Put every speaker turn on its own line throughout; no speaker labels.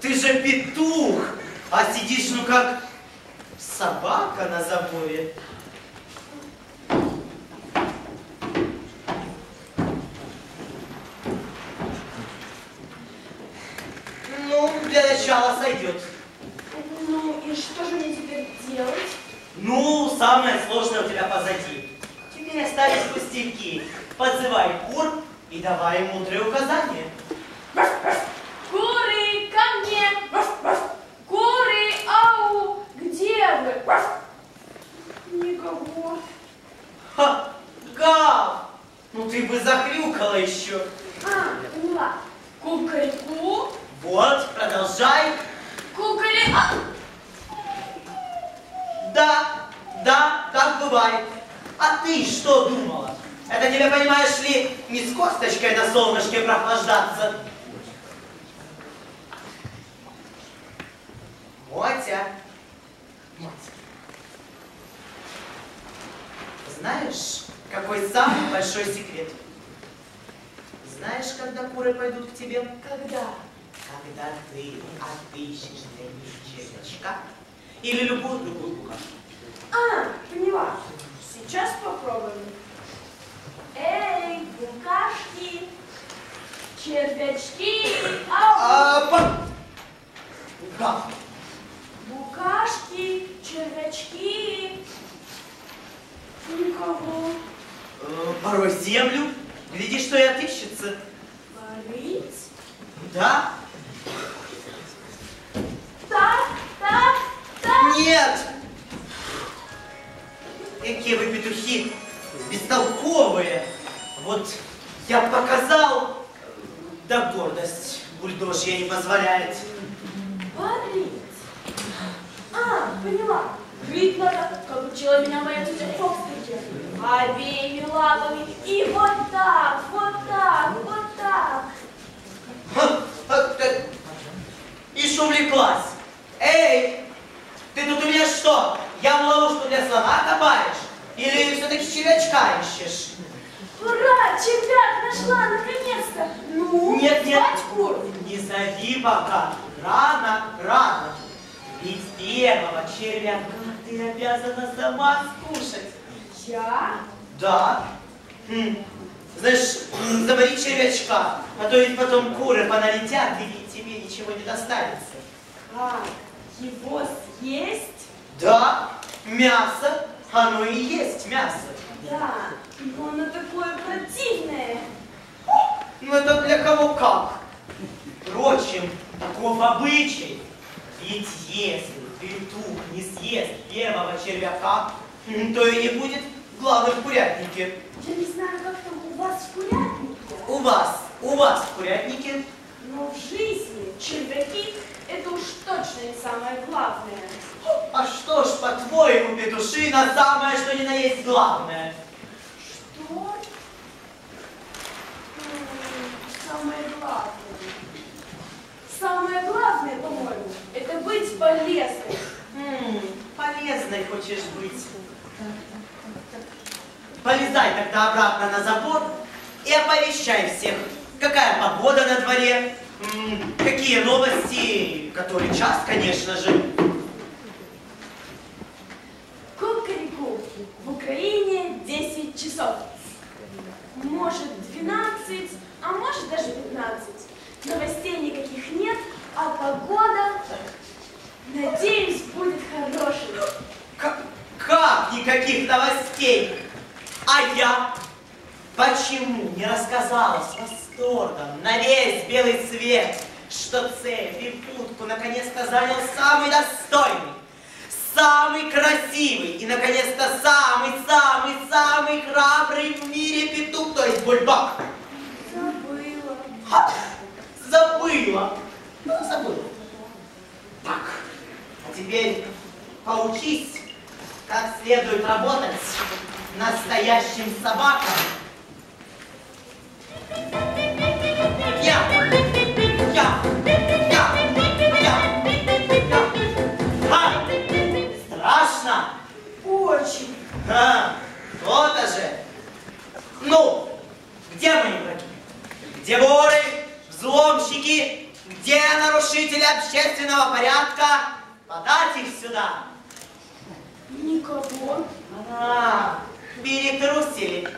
Ты же петух, а сидишь, ну как собака на заборе. Ну, для начала сойдет.
Ну, и что же мне теперь делать?
Ну, самое сложное у тебя позади. Теперь остались пустяки. Подзывай кур и давай им мудрые указания.
Куры, ко мне! Куры, ау! Где вы? Никого.
Ха, Гав! Ну ты бы захрюкала еще.
А, поняла. Кукареку,
Вот, продолжай.
кукаре... А!
Да, да, так бывает. А ты что думала? Это тебе, понимаешь ли, не с косточкой на солнышке прохлаждаться. Мотя. Знаешь, какой самый большой секрет? Знаешь, когда куры пойдут к тебе?
Когда?
Когда ты отыщешь для них червячка или любую другую бумажку.
А, поняла. Сейчас попробуем. Эй, букашки, червячки, ау!
А, по...
Букашки, червячки. Никого.
Э, порой землю, гляди, что и отыщется.
Варить.
Да?
Так, так, так.
Нет! Какие вы петухи бестолковые. Вот я показал, да гордость бульдожья не позволяет.
Варить. А, поняла. Рыть надо, как учила меня моя тетя Фокстричер. Обеими лапами. И вот так, вот так, вот так.
Ха, а, ты- Ишь увлеклась. Эй, ты тут у меня что, яму ловушку для слона копаешь? Или все-таки червячка ищешь?
Ура, червяк нашла, наконец-то. Ну,
Нет, нет.
кур.
Не зови пока. Рано, рано. Ведь первого червяка ты обязана сама скушать.
Я?
Да. Хм. Знаешь, завари червячка, а то ведь потом куры поналетят, и тебе ничего не достанется.
Как? Его съесть?
Да, мясо, оно и есть мясо.
Да, но оно такое противное.
Ну это для кого как. Впрочем, таков обычай. Ведь если петух не съест первого червяка, то и не будет главы в курятнике.
Я не знаю, как там у вас в курятнике,
У вас, у вас в курятнике
но в жизни червяки это уж точно не самое главное.
А что ж, по-твоему, петушина, самое что ни на есть главное?
Что? Самое главное. Самое главное,
М, полезной хочешь быть. Полезай тогда обратно на забор и оповещай всех, какая погода на дворе, какие новости, который час, конечно же.
Кукареку. В Украине 10 часов. Может 12, а может даже 15. Новостей никаких нет, а погода, надеюсь, будет хорошей.
К- как никаких новостей? А я почему не рассказала с восторгом на весь белый свет, что цепь и путку наконец-то занял самый достойный, самый красивый и, наконец-то, самый-самый-самый храбрый в мире петух, то есть бульбак.
Забыла.
Ха! Забыла. Ну, забыла. Так, а теперь поучись, следует работать настоящим собакам. Я, я, я, я, я. А, страшно?
Очень.
А, то-то же. Ну, где мои враги? Где воры, взломщики, Где нарушители общественного порядка? Подать их сюда.
Никого.
А, перетрусили,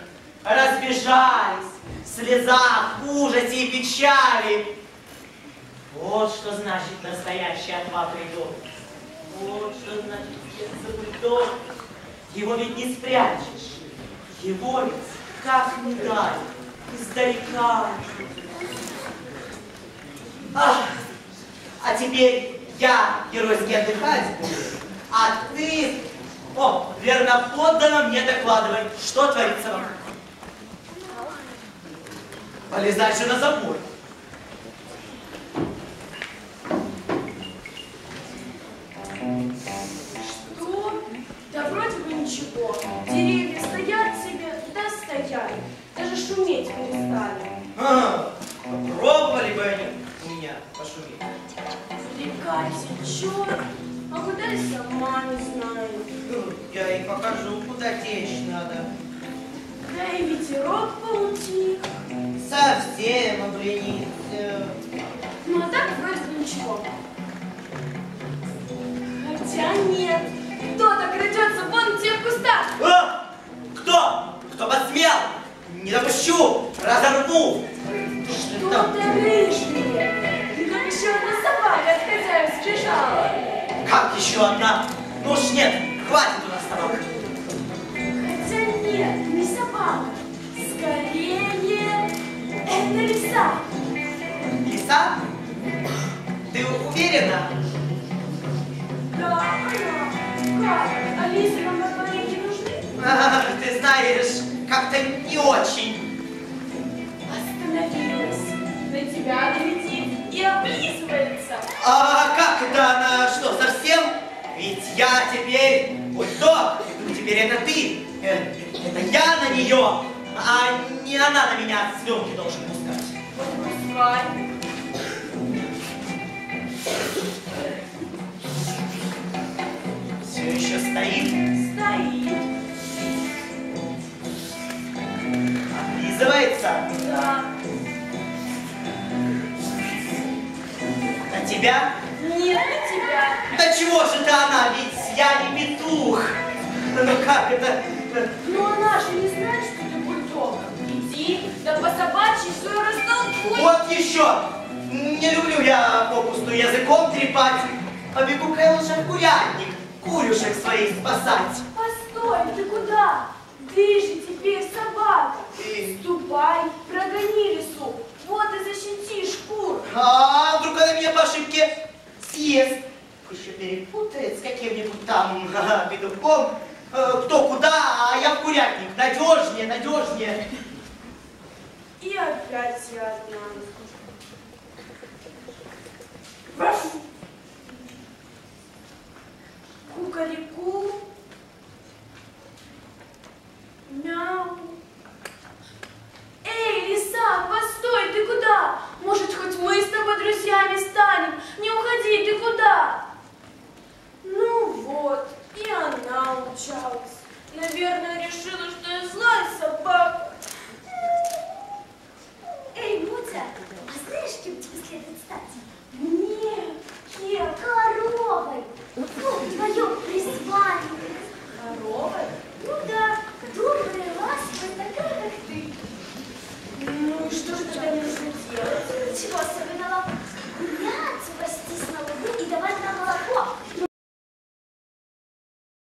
разбежались, в слезах, ужасе и печали. Вот что значит настоящий отватный дом. Вот что значит сердце. Его ведь не спрячешь. Его ведь как медаль, издалека. Ах, а теперь я геройски отдыхать буду, а ты, о, верно подданно мне докладывай, что творится вокруг. Полезай же на забор.
Что? Да вроде бы ничего. Деревья стоят себе, да стоят. Даже шуметь перестали.
А, попробовали бы они у меня пошуметь.
Река течет, а куда я сама не знаю.
Ну, Я и покажу, куда течь надо.
Да и ветерок поутих.
Совсем обленился.
Ну а так вроде ничего. Хотя нет, кто-то крадется вон в тех кустах.
А! Кто? Кто посмел? Не допущу! Разорву! Уверена?
Да, она. Как? А на дворе не нужны?
А, ты знаешь, как-то не очень.
Остановилась. На тебя летит и облизывается.
А как это она что, совсем? Ведь я теперь бульдог, теперь это ты. Э, Это я на нее, а не она на меня слюнки должен пускать.
Пускай.
Все еще стоит,
Стоит.
облизывается
Да.
на тебя.
Нет, на тебя.
Да чего же это она, ведь я не петух. Ну как это?
Ну она же не знает, что ты бульдог. Иди, да по собачьи все растолкуй.
Вот еще! Не люблю я попусту языком трепать. Я лучше в курятник, курюшек своих спасать.
Постой, ты куда? Ты же теперь собака.
И-
Ступай, прогони лису. Вот и защити шкуру.
А вдруг она меня по ошибке съест? Еще перепутает с каким-нибудь там петухом. Э, Кто куда, а я в курятник. Надежнее, надежнее.
И опять я одна. Ваф. Кукареку. Мяу. Эй, лиса, постой, ты куда? Может, хоть мы с тобой друзьями станем? Не уходи, ты куда? Ну вот, и она умчалась. Наверное, решила, что